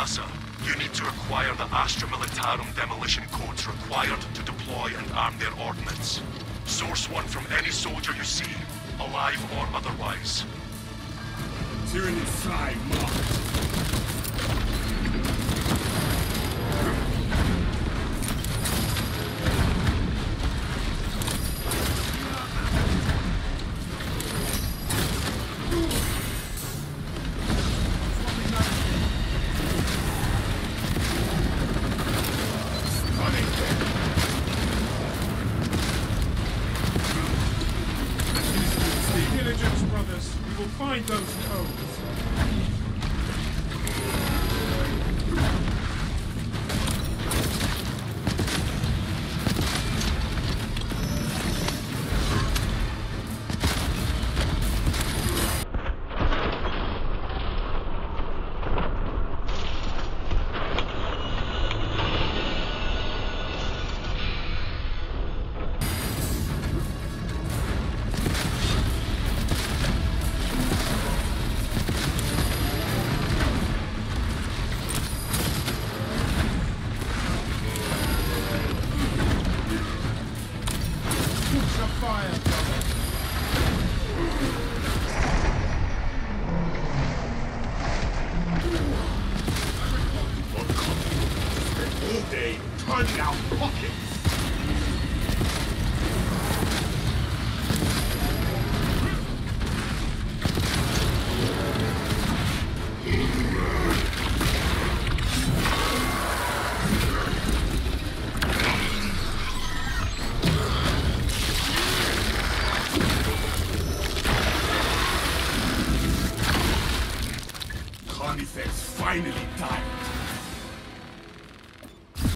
Rasa. You need to acquire the Astra Militarum demolition codes required to deploy and arm their ordnance. Source one from any soldier you see, alive or otherwise. Tyranny side marked. Brothers. We will find those codes. Fire, brothers. All day, turning out pockets. Carnifex finally died.